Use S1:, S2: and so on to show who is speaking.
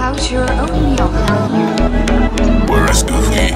S1: How's your oatmeal, meal.
S2: Where is Goofy?